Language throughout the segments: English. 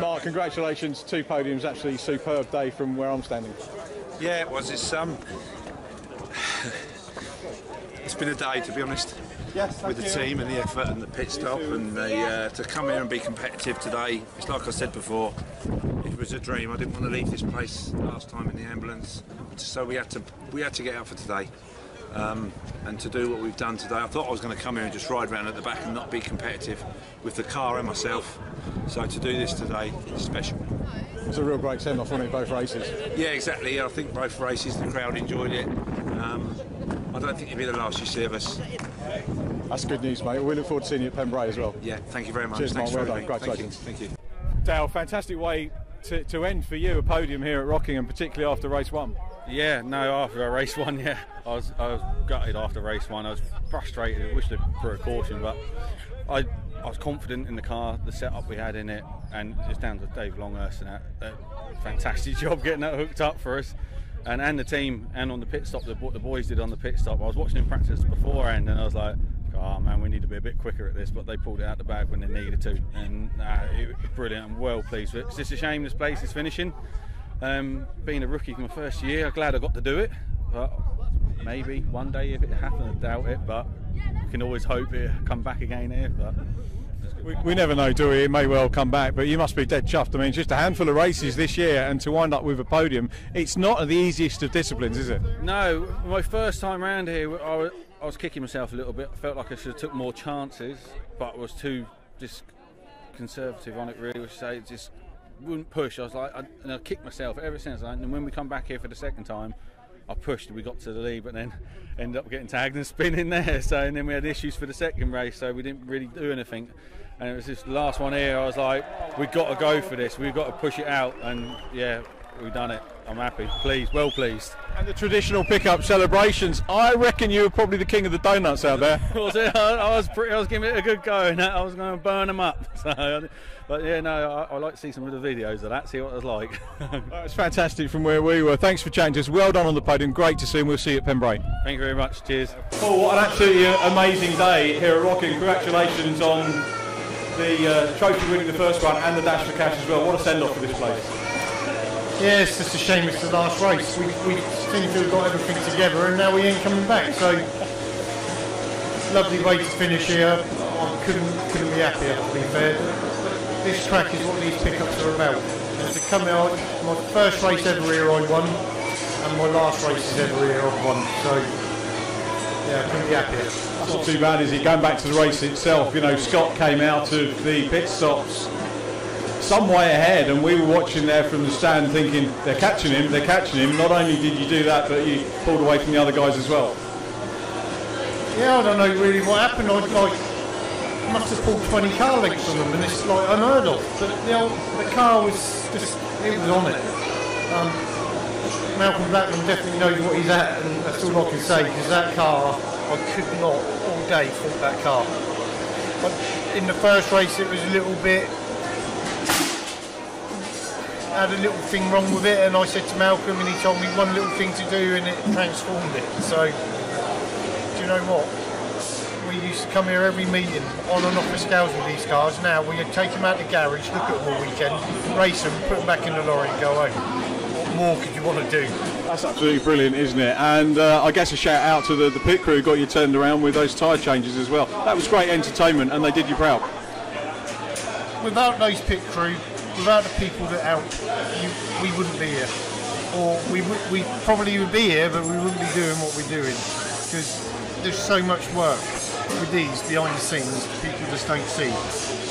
Mark, congratulations, two podiums, actually superb day from where I'm standing. Yeah, it was. It's um, it's been a day to be honest. Yes, with the team and the effort and the pit stop and the, uh, to come here and be competitive today. It's like I said before, it was a dream. I didn't want to leave this place last time in the ambulance, so we had to we had to get out for today. Um, and to do what we've done today, I thought I was going to come here and just ride around at the back and not be competitive with the car and myself. So to do this today is special. It was a real great send off, wasn't it, both races? Yeah, exactly. I think both races, the crowd enjoyed it. Um, I don't think it'll be the last you see of us. That's good news, mate. We look forward to seeing you at Pembrey as well. Yeah, thank you very much. Cheers, Thanks Mark. Well done. having. Congratulations. Thank you. Thank you. Dale, fantastic way to, to end for you a podium here at Rockingham, particularly after race one. Yeah, no, after race one, yeah, I was I was gutted after race one. I was frustrated. I wished threw a caution, but I I was confident in the car, the setup we had in it, and it's down to Dave Longhurst and that, that fantastic job getting that hooked up for us. And, and the team, and on the pit stop, the, the boys did on the pit stop. I was watching him practice beforehand, and I was like, "Oh man, we need to be a bit quicker at this." But they pulled it out the bag when they needed to, and uh, it brilliant. I'm well pleased. with it. It's just a shame this place is finishing. Um, being a rookie for my first year, I'm glad I got to do it. But maybe one day if it happens, I doubt it. But we can always hope it come back again here. But We, we never know, do we? It may well come back, but you must be dead chuffed. I mean, just a handful of races this year, and to wind up with a podium, it's not the easiest of disciplines, is it? No, my first time round here, I was, I was kicking myself a little bit. I felt like I should have took more chances, but was too just conservative on it. Really, which say just wouldn't push. I was like, I, and I kicked myself ever since. And when we come back here for the second time, I pushed. We got to the lead, but then ended up getting tagged and spinning there. So and then we had issues for the second race, so we didn't really do anything. And it was this last one here. I was like, we've got to go for this. We've got to push it out. And yeah, we've done it. I'm happy, pleased, well pleased. And the traditional pickup celebrations, I reckon you were probably the king of the donuts out there. was it? I, I was pretty, I was giving it a good go, and I was going to burn them up. So, but yeah, no, I, I like to see some of the videos of that, see what it was like. It's fantastic from where we were. Thanks for chatting to us. Well done on the podium. Great to see you. We'll see you at Pembrey. Thank you very much. Cheers. Paul, what an absolutely uh, amazing day here at Rocking. Congratulations on the uh, trophy winning the first one and the dash for cash as well. What a send off for this place. Yeah, it's just a shame it's the last race. We, we seem to have got everything together and now we ain't coming back. So, it's a lovely way to finish here. I couldn't, couldn't be happier, to be fair. This track is what these pickups are about. And to come out, my first race ever here I won, and my last race is ever here I've won. So, yeah, be happier. That's not too bad, is it? Going back to the race itself, you know, Scott came out of the pit stops some way ahead, and we were watching there from the stand thinking, they're catching him, they're catching him. Not only did you do that, but you pulled away from the other guys as well. Yeah, I don't know really what happened. I like must have pulled 20 car lengths on them, and it's like unheard of. But the, old, the car was just it was on it. Um, Malcolm Blackman definitely knows what he's at, and that's all I can say. Because that car, I could not all day fault that car. But in the first race, it was a little bit had a little thing wrong with it, and I said to Malcolm, and he told me one little thing to do, and it transformed it. So, do you know what? We used to come here every meeting on and off the scales with these cars. Now we take them out the garage, look at them all weekend, race them, put them back in the lorry, and go home. What more could you want to do? That's absolutely brilliant, isn't it? And uh, I guess a shout out to the, the pit crew who got you turned around with those tyre changes as well. That was great entertainment, and they did you proud. Without those pit crew, without the people that help, you, we wouldn't be here. Or we, would- we probably would be here, but we wouldn't be doing what we're doing. Because there's so much work with these behind the scenes, people just don't see.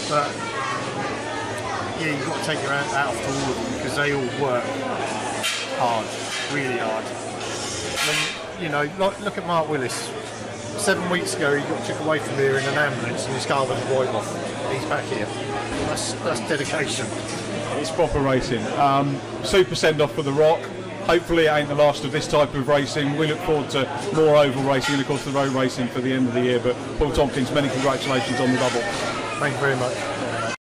But yeah, you've got to take your hat out to all of them because they all work hard, really hard. And, you know, like, look at Mark Willis. Seven weeks ago, he got took away from here in an ambulance, and his car was right off. He's back here. That's that's dedication. It's proper racing. Um, super send off for the Rock. Hopefully, it ain't the last of this type of racing. We look forward to more oval racing and, of course, the road racing for the end of the year. But Paul Tompkins, many congratulations on the double. Thank you very much.